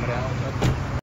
camera.